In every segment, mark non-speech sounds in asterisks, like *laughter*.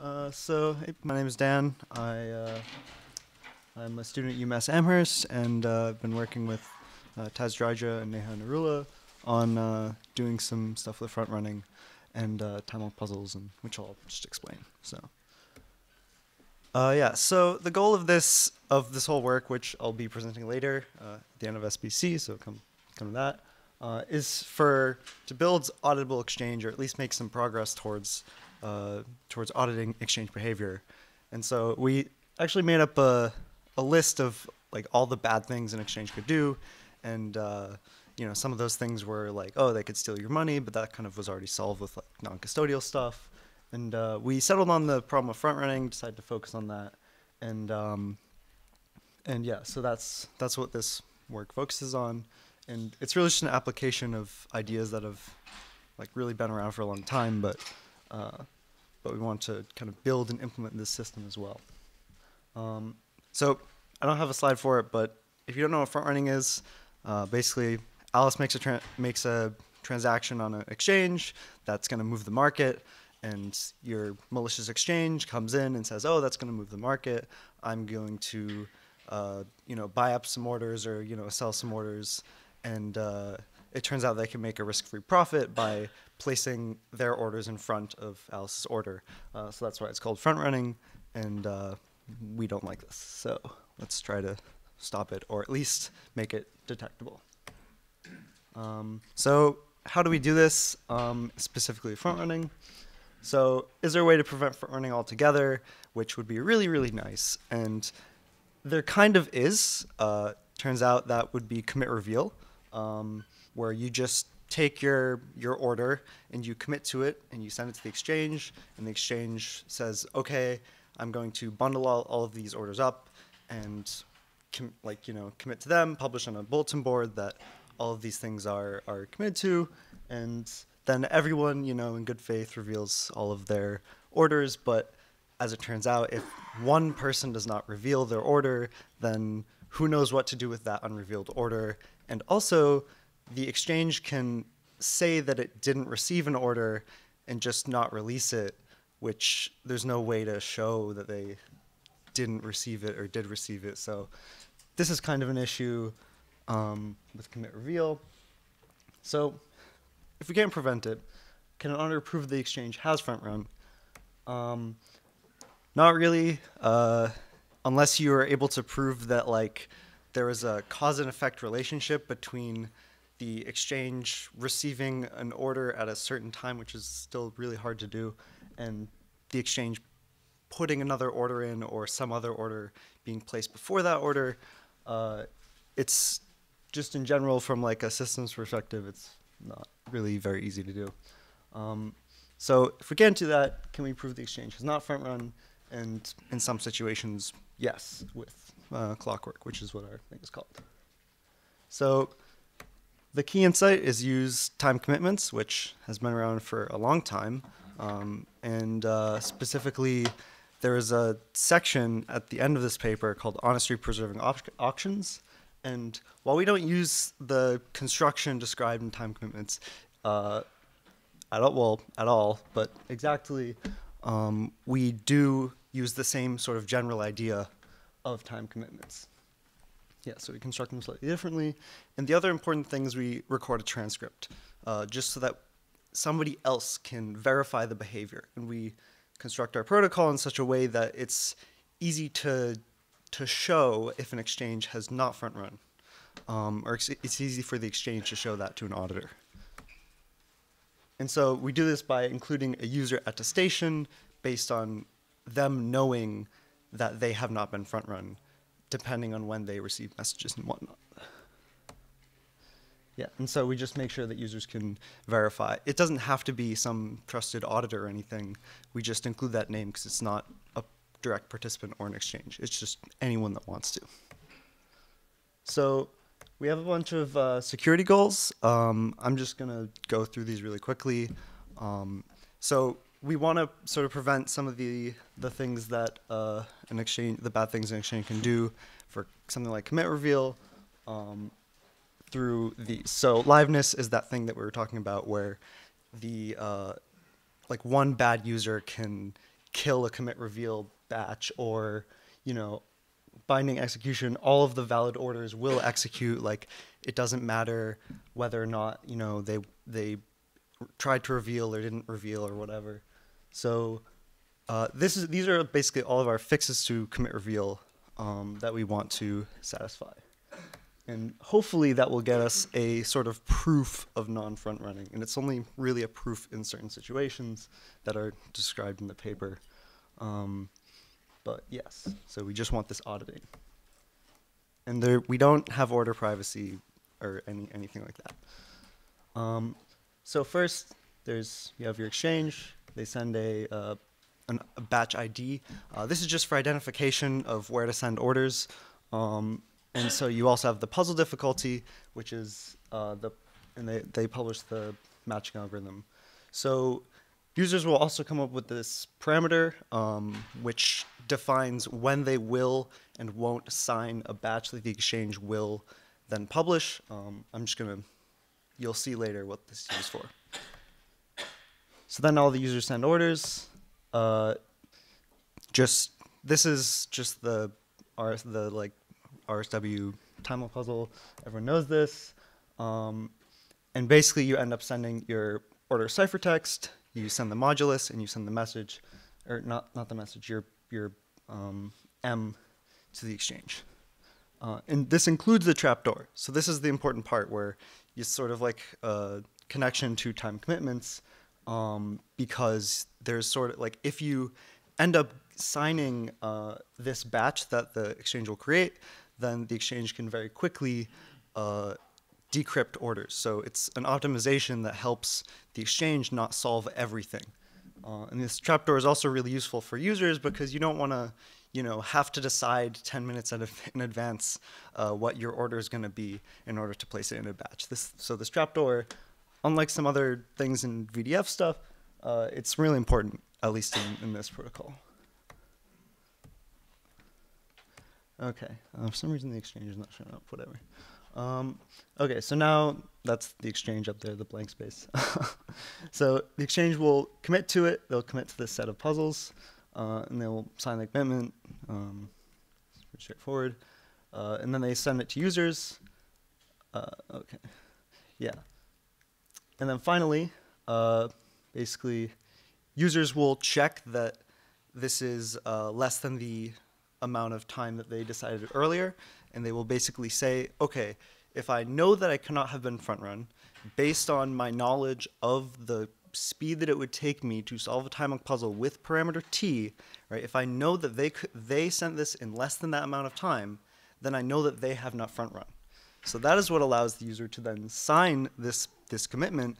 Uh, so, hey, my name is Dan. I, uh, I'm a student at UMass Amherst, and uh, I've been working with uh, Tadge Dryja and Neha Narula on uh, doing some stuff with front running and uh, time lock puzzles, and which I'll just explain. So, uh, yeah. So the goal of this of this whole work, which I'll be presenting later uh, at the end of SBC, so come come to that, uh, is for to build auditable exchange, or at least make some progress towards uh, towards auditing exchange behavior. And so we actually made up a a list of like all the bad things an exchange could do, and uh, you know some of those things were like oh they could steal your money, but that kind of was already solved with like non-custodial stuff. And uh, we settled on the problem of front running, decided to focus on that, and um, and yeah, so that's that's what this work focuses on, and it's really just an application of ideas that have like really been around for a long time, but uh, but we want to kind of build and implement this system as well. Um, so I don't have a slide for it, but if you don't know what front running is, uh, basically Alice makes a makes a transaction on an exchange that's going to move the market, and your malicious exchange comes in and says, "Oh, that's going to move the market. I'm going to, uh, you know, buy up some orders or you know sell some orders," and uh, it turns out they can make a risk-free profit by placing their orders in front of Alice's order. Uh, so that's why it's called front running, and uh, we don't like this. So let's try to stop it, or at least make it detectable. Um, so how do we do this, um, specifically front running? So is there a way to prevent front running altogether, which would be really, really nice? And there kind of is. Uh, turns out that would be commit reveal, um, where you just take your your order and you commit to it and you send it to the exchange, and the exchange says, okay, I'm going to bundle all, all of these orders up and com- like you know commit to them, publish on a bulletin board that all of these things are are committed to, and then everyone you know in good faith reveals all of their orders. But as it turns out, if one person does not reveal their order, then who knows what to do with that unrevealed order? And also, the exchange can say that it didn't receive an order and just not release it, which there's no way to show that they didn't receive it or did receive it. So this is kind of an issue um, with commit reveal. So if we can't prevent it, can an auditor prove the exchange has front run? Um, not really, uh, unless you are able to prove that like there is a cause and effect relationship between the exchange receiving an order at a certain time, which is still really hard to do, and the exchange putting another order in or some other order being placed before that order. Uh, it's just in general from like a systems perspective, it's not really very easy to do. Um, so if we get into that, can we prove the exchange is not front run? And in some situations, yes, with uh, clockwork, which is what our thing is called. So the key insight is use time commitments, which has been around for a long time. Um, and uh, specifically, there is a section at the end of this paper called Honesty Preserving Au- Auctions. And while we don't use the construction described in time commitments uh, at all, well, at all, but exactly, um, we do use the same sort of general idea of time commitments. Yeah, so we construct them slightly differently. And the other important thing is we record a transcript, uh, just so that somebody else can verify the behavior. And we construct our protocol in such a way that it's easy to to show if an exchange has not front run, um, or it's, it's easy for the exchange to show that to an auditor. And so we do this by including a user attestation based on them knowing that they have not been front run, depending on when they receive messages and whatnot. Yeah, and so we just make sure that users can verify. It doesn't have to be some trusted auditor or anything. We just include that name because it's not a direct participant or an exchange. It's just anyone that wants to. So we have a bunch of uh, security goals. Um, I'm just going to go through these really quickly. Um, so we want to sort of prevent some of the the things that uh, an exchange, the bad things an exchange can do for something like commit reveal. Um, through the so liveness is that thing that we were talking about where the uh, like one bad user can kill a commit reveal batch or you know binding execution all of the valid orders will execute like it doesn't matter whether or not you know they they tried to reveal or didn't reveal or whatever. So uh, this is these are basically all of our fixes to commit reveal um, that we want to satisfy. And hopefully that will get us a sort of proof of non-front running. And it's only really a proof in certain situations that are described in the paper. Um, but yes so we just want this auditing. And there we don't have order privacy or any anything like that. Um, so first there's you have your exchange they send a, uh, an, a batch id uh, this is just for identification of where to send orders um, and so you also have the puzzle difficulty, which is uh, the, and they, they publish the matching algorithm. So users will also come up with this parameter, um, which defines when they will and won't sign a batch that the exchange will then publish. Um, I'm just gonna, you'll see later what this is used for. So then all the users send orders. Uh, just this is just the, our, the like RSW time puzzle. Everyone knows this. Um, and basically, you end up sending your order ciphertext, you send the modulus, and you send the message, or not, not the message, your, your um, M to the exchange. Uh, and this includes the trapdoor. So this is the important part where you sort of like a connection to time commitments um, because there's sort of like if you end up signing uh, this batch that the exchange will create, then the exchange can very quickly uh, decrypt orders. So it's an optimization that helps the exchange not solve everything. Uh, and this trapdoor is also really useful for users because you don't want to, you know, have to decide 10 minutes in advance uh, what your order is going to be in order to place it in a batch. This, so this trapdoor, unlike some other things in VDF stuff, uh, it's really important, at least in, in this protocol. Okay. Uh, for some reason, the exchange is not showing up. Whatever. Um, okay, so now that's the exchange up there, the blank space. *laughs* so the exchange will commit to it. They'll commit to this set of puzzles, uh, and they'll sign the commitment. Um, it's pretty straightforward. Uh, and then they send it to users. Uh, okay. Yeah. And then finally, uh, basically, users will check that this is uh, less than the amount of time that they decided earlier, and they will basically say, okay, if I know that I cannot have been front run, based on my knowledge of the speed that it would take me to solve a time puzzle with parameter t, right? If I know that they could, they sent this in less than that amount of time, then I know that they have not front run. So that is what allows the user to then sign this this commitment,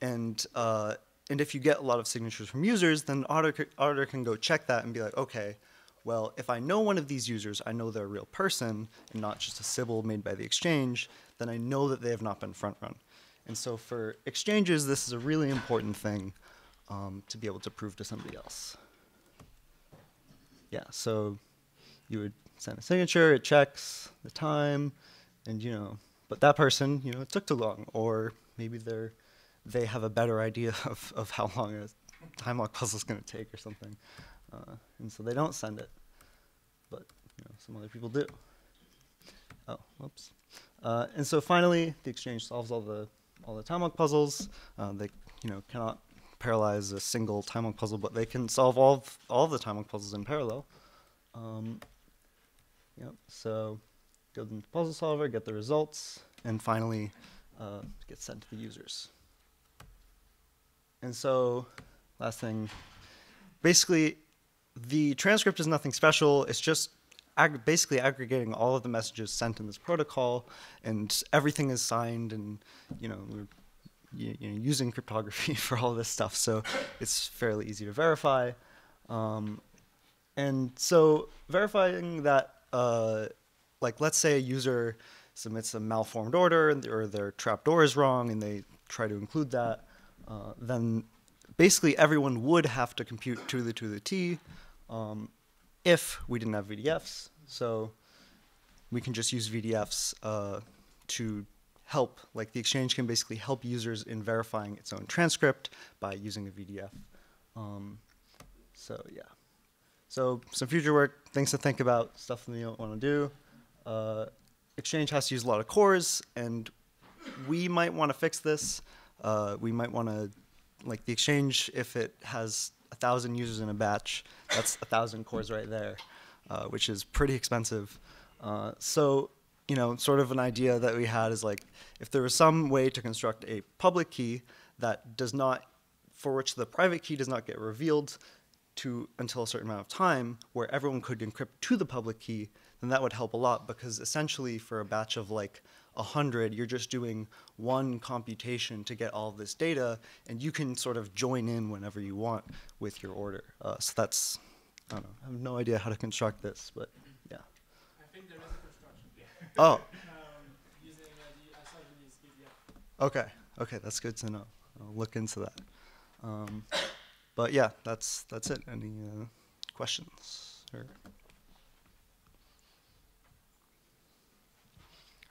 and uh, and if you get a lot of signatures from users, then auditor, auditor can go check that and be like, okay, well, if I know one of these users, I know they're a real person and not just a symbol made by the exchange, then I know that they have not been front run. And so for exchanges, this is a really important thing um, to be able to prove to somebody else. Yeah, so you would send a signature, it checks the time, and you know, but that person, you know, it took too long, or maybe they're they have a better idea *laughs* of, of how long a time lock puzzle is going to take or something. Uh, and so they don't send it, but you know, some other people do. Oh, whoops. Uh, and so finally, the exchange solves all the all the time lock puzzles. Uh, they you know cannot parallelize a single time lock puzzle, but they can solve all of, all of the time lock puzzles in parallel. Um, yep. So go to the puzzle solver, get the results, and finally uh, get sent to the users. And so, last thing, basically, the transcript is nothing special. It's just ag basically aggregating all of the messages sent in this protocol, and everything is signed, and you know we're you, you know, using cryptography *laughs* for all this stuff, so it's fairly easy to verify. Um, and so verifying that, uh, like let's say a user submits a malformed order or their trapdoor is wrong and they try to include that, uh, then basically everyone would have to compute to the to the t um, if we didn't have VDFs. So we can just use VDFs uh, to help, like the exchange can basically help users in verifying its own transcript by using a VDF. Um, so yeah. So some future work, things to think about, stuff that you don't want to do. Uh, Exchange has to use a lot of cores, and we might want to fix this. Uh, we might want to, like the Exchange, if it has a thousand users in a batch, that's a thousand cores right there, uh, which is pretty expensive. Uh, so, you know, sort of an idea that we had is like, if there was some way to construct a public key that does not, for which the private key does not get revealed to until a certain amount of time, where everyone could encrypt to the public key, then that would help a lot because essentially for a batch of like 100, you're just doing one computation to get all this data, and you can sort of join in whenever you want with your order. Uh, so that's, I don't know, I have no idea how to construct this, but yeah. I think there is a construction. Oh, *laughs* Um, using uh, the VDF. okay, okay, that's good to know. I'll look into that. Um, but yeah, that's that's it. Any uh, questions? Or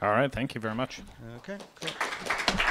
All right, thank you very much. okay, great.